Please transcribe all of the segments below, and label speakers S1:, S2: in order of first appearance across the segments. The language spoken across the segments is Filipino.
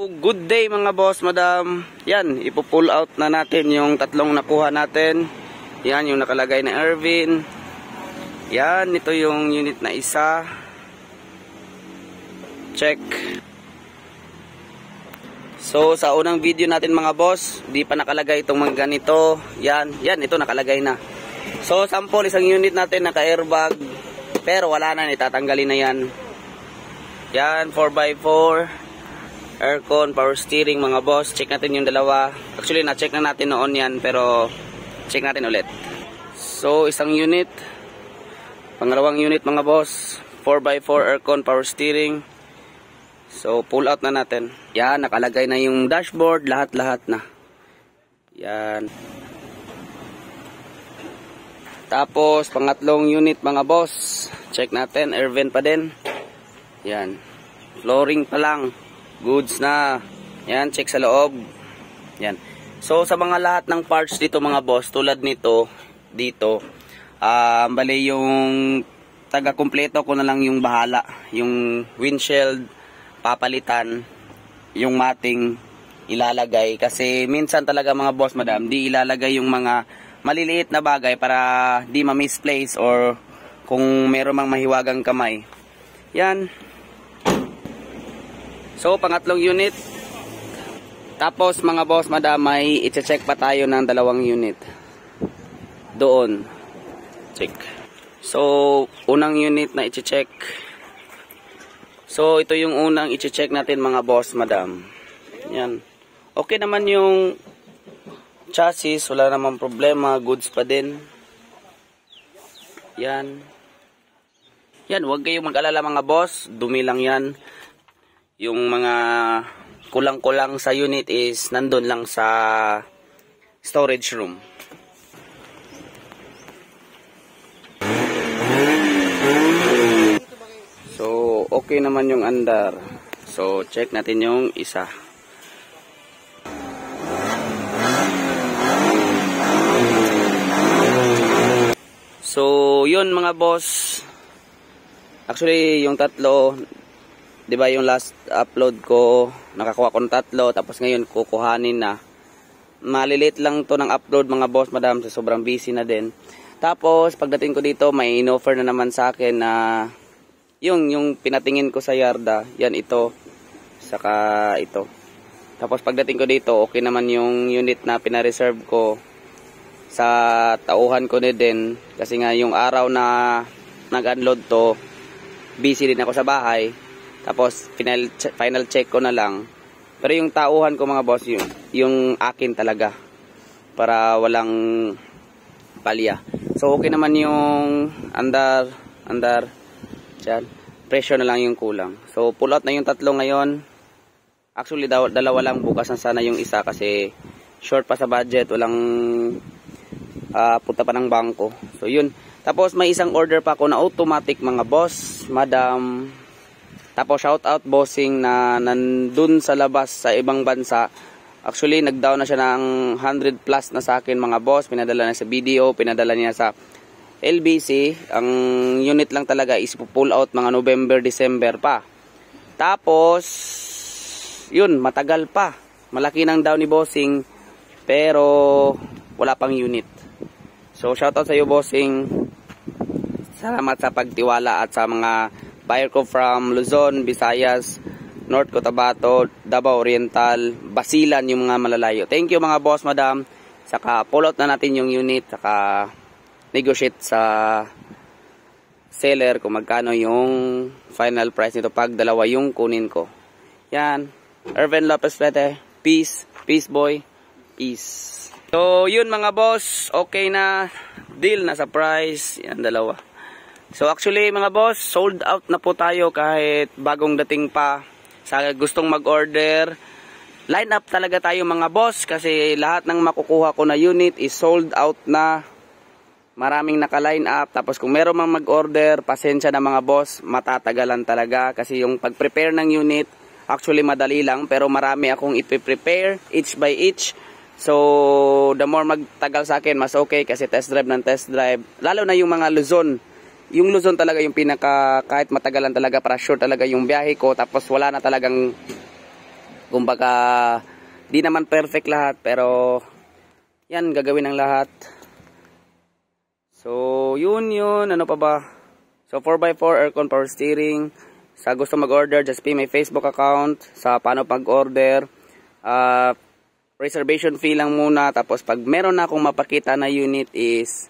S1: Good day mga boss, madam. Yan, ipo-pull out na natin yung tatlong nakuha natin. Yan, yung nakalagay na Ervin. Yan, ito yung unit na isa. Check. So, sa unang video natin mga boss, di pa nakalagay itong mga ganito. Yan, yan, ito nakalagay na. So, sample, isang unit natin naka-airbag. Pero wala na, itatanggalin na yan. Yan, 4x4 aircon, power steering mga boss. Check natin yung dalawa. Actually, na-check na natin noon yan pero check natin ulit. So, isang unit. Pangalawang unit mga boss. 4x4 aircon, power steering. So, pull out na natin. Yan, nakalagay na yung dashboard. Lahat-lahat na. Yan. Tapos, pangatlong unit mga boss. Check natin. Air vent pa din. Yan. Flooring pa lang goods na. Yan, check sa loob. Yan. So, sa mga lahat ng parts dito mga boss, tulad nito, dito, uh, bali yung taga-kompleto ko na lang yung bahala. Yung windshield, papalitan, yung mating ilalagay. Kasi minsan talaga mga boss, madam, di ilalagay yung mga maliliit na bagay para di ma-misplace or kung meron mang mahiwagang kamay. Yan. So, pangatlong unit. Tapos, mga boss, madamay, i-check pa tayo ng dalawang unit. Doon. Check. So, unang unit na i-check. So, ito yung unang i-check natin mga boss, madam. Yan. Okay naman yung chassis, wala naman problema, goods pa din. Yan. Yan, huwag kayong mag-alala mga boss, dumi lang yan yung mga kulang-kulang sa unit is nandun lang sa storage room. So, okay naman yung andar. So, check natin yung isa. So, yun mga boss. Actually, yung tatlo, 'di ba yung last upload ko, nakakuha ko ng tatlo tapos ngayon kukuhanin na. Malilit lang 'to ng upload mga boss, madam, sa sobrang busy na din. Tapos pagdating ko dito, may in-offer na naman sa akin na yung yung pinatingin ko sa yarda, yan ito saka ito. Tapos pagdating ko dito, okay naman yung unit na pina-reserve ko sa tauhan ko din kasi nga yung araw na nag-unload to busy din ako sa bahay tapos, final, final check ko na lang. Pero yung tauhan ko mga boss, yung, yung akin talaga. Para walang palya. So, okay naman yung andar, andar, dyan. Presyo na lang yung kulang. So, pull out na yung tatlo ngayon. Actually, dalawa lang bukas na sana yung isa kasi short pa sa budget. Walang uh, punta pa ng bangko. So, yun. Tapos, may isang order pa ako na automatic mga boss. Madam, tapos shout out bossing na nandun sa labas sa ibang bansa. Actually, nag-down na siya ng 100 plus na sa akin mga boss. Pinadala na sa video, pinadala niya sa LBC. Ang unit lang talaga is pull out mga November, December pa. Tapos, yun, matagal pa. Malaki nang down ni bossing. Pero, wala pang unit. So, shout out sa iyo bossing. Salamat sa pagtiwala at sa mga buyer ko from Luzon, Visayas, North Cotabato, Davao Oriental, Basilan yung mga malalayo. Thank you mga boss, madam. Saka pull out na natin yung unit, saka negotiate sa seller kung magkano yung final price nito pag dalawa yung kunin ko. Yan. Irvin Lopez Pete. Peace. Peace boy. Peace. So, yun mga boss. Okay na. Deal na sa price. Yan, dalawa. So actually mga boss, sold out na po tayo kahit bagong dating pa. Sa gustong mag-order, line up talaga tayo mga boss kasi lahat ng makukuha ko na unit is sold out na. Maraming naka-line up. Tapos kung meron mang mag-order, pasensya na mga boss, matatagalan talaga. Kasi yung pag-prepare ng unit, actually madali lang. Pero marami akong ipiprepare each by each. So, the more magtagal sa akin, mas okay kasi test drive ng test drive. Lalo na yung mga Luzon yung Luzon talaga yung pinaka kahit matagalan talaga para sure talaga yung biyahe ko. Tapos wala na talagang kumbaga di naman perfect lahat pero yan gagawin ng lahat. So yun yun. Ano pa ba? So 4x4 aircon power steering. Sa gusto mag-order just pay my Facebook account. Sa paano pag-order. Uh, reservation fee lang muna. Tapos pag meron na akong mapakita na unit is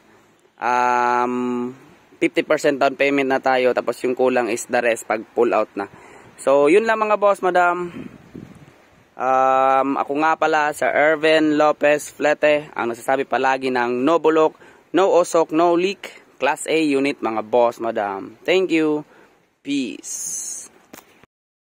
S1: um, 50% down payment na tayo tapos yung kulang is the rest pag pull out na so yun lang mga boss madam Um, ako nga pala sa Ervin Lopez Flete, ang nasasabi palagi ng no bulok, no osok, no leak, Class A unit mga boss, madam. Thank you. Peace.